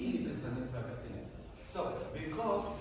independent service in. So, because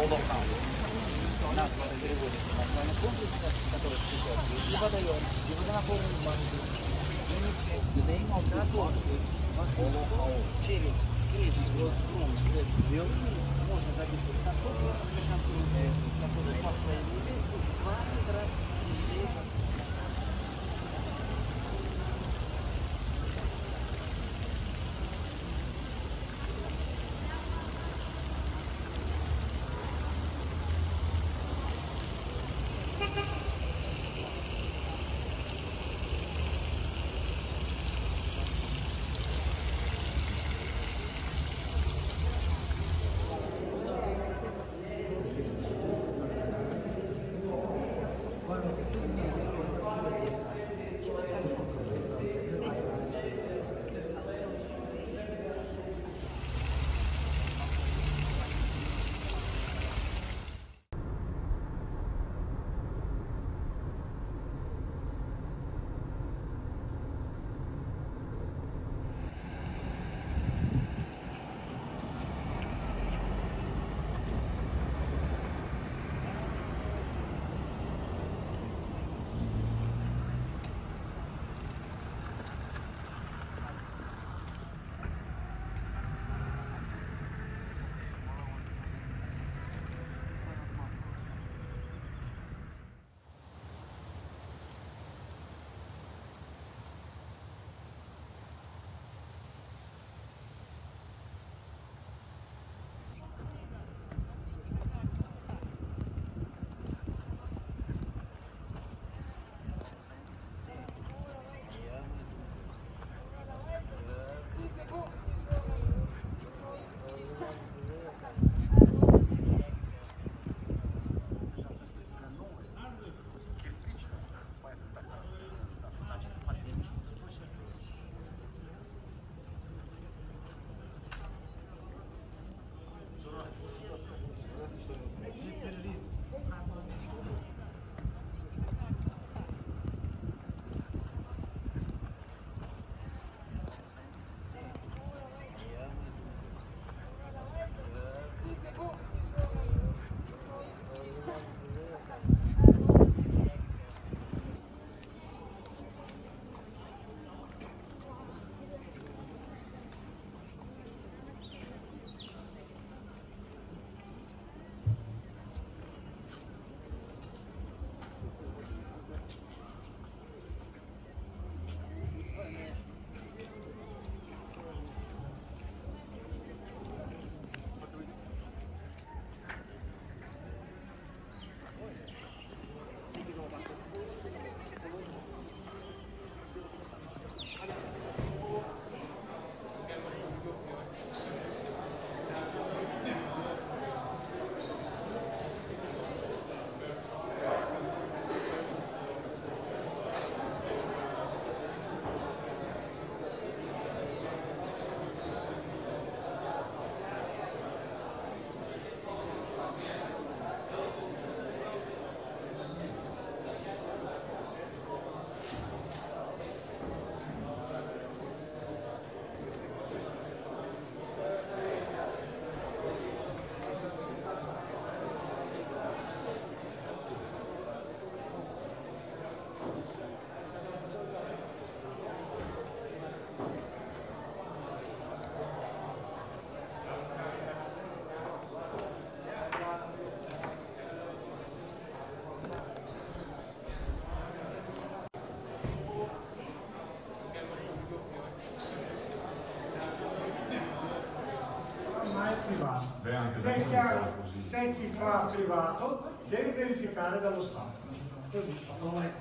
названы переводятся на основе комплекса, который включается и водоем, и водонапорные банки, и нефть. The name of this was is Hollow Через скрежет струн белый можно добиться такой просто реконструкции, который по своей версии в 20 раз тяжелее, secchia, secchi fa privato deve verificare dallo Stato. Così.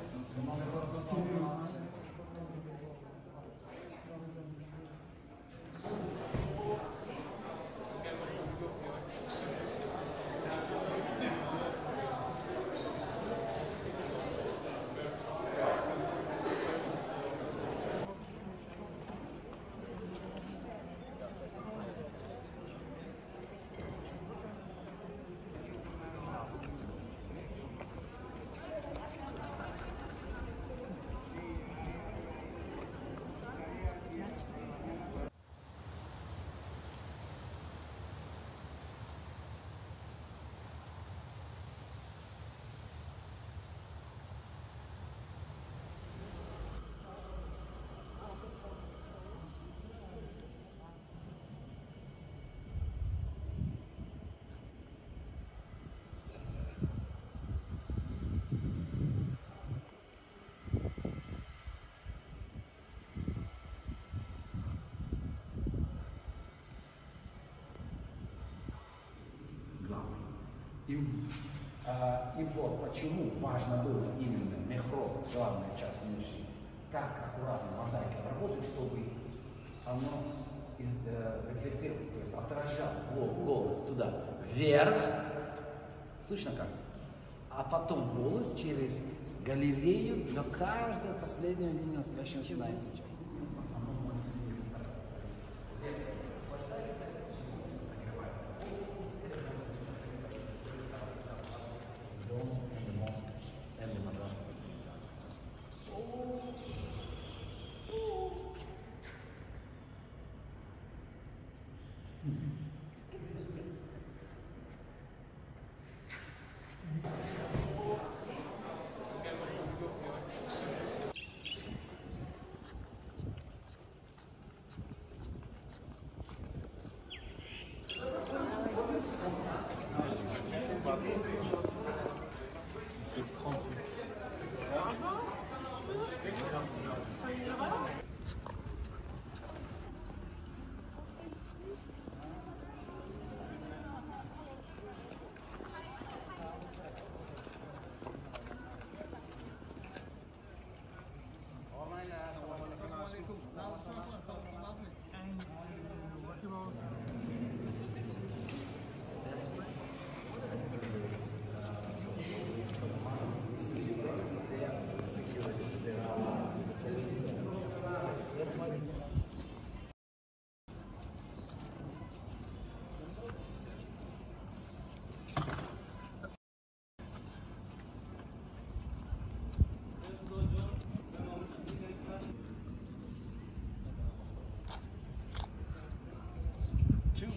И, а, и вот почему важно было именно мехро, главная часть нижней, так аккуратно мозаика работает, чтобы оно из, э, рефлектировало, то есть отражал гол- голос туда вверх, слышно как? А потом голос через галерею до каждой последней линии настоящего начинается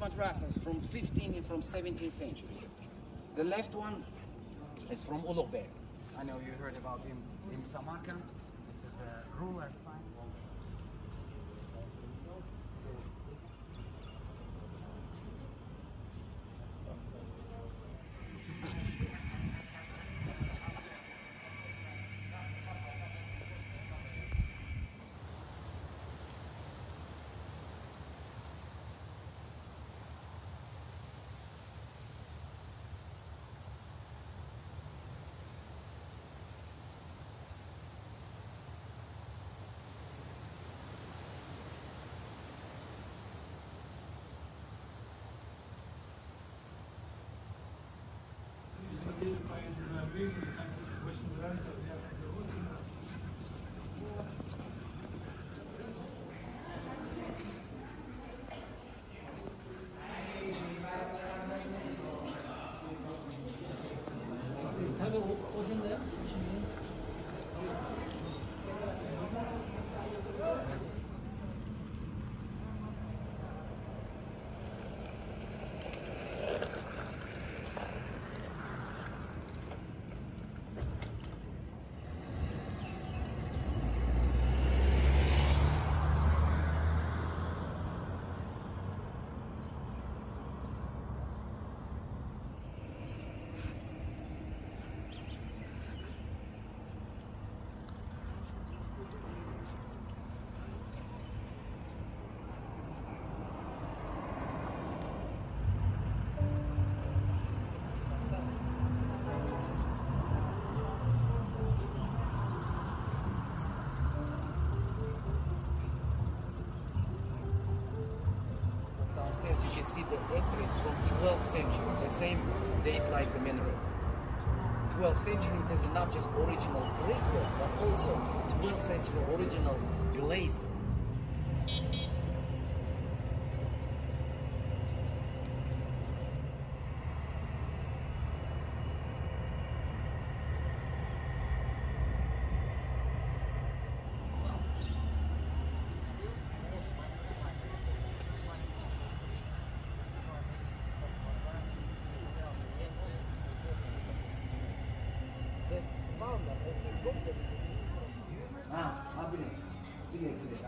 madrasas from 15th and from 17th century. The left one is from Ulugh I know you heard about him in Samarkand. This is a ruler 다들 오- 오셨나요? Downstairs, you can see the entrance from 12th century, the same date like the minaret. 12th century, it is not just original brickwork, but also 12th century original glazed. standard of this complex is Ah, abre. Dime, dime.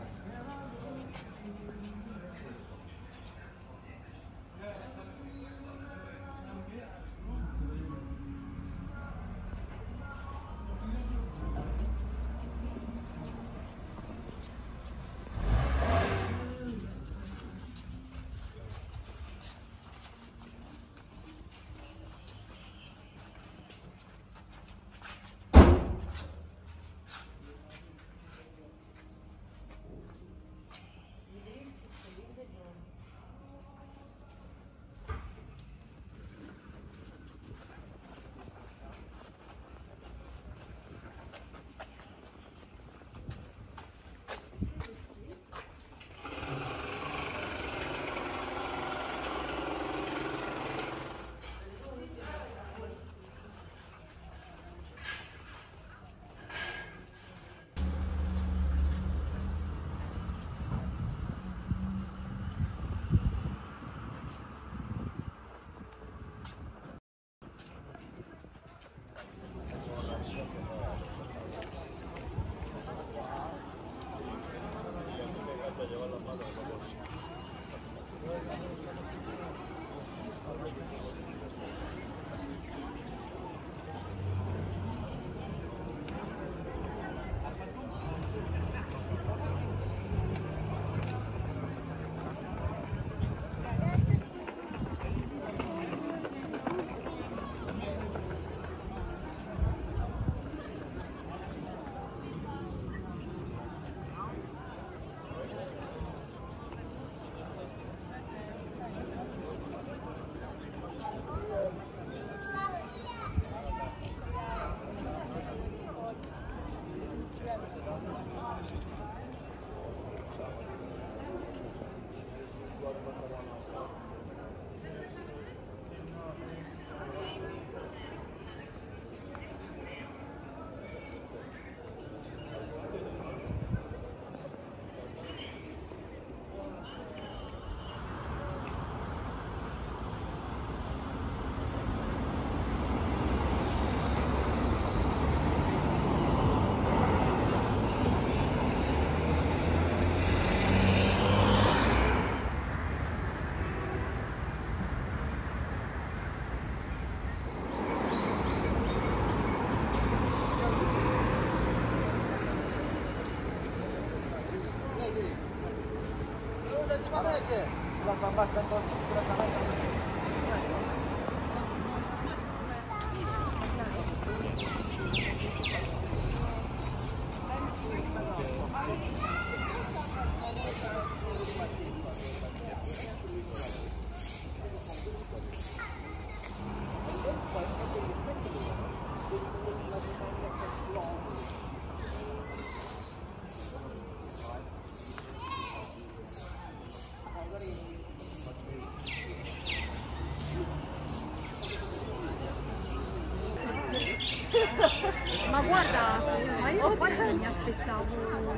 Ma guarda, ma io ho fatto mi aspettavo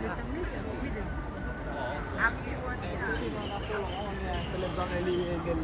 le tablette, vedi? Vicino alla Polonia, quelle zone lì del...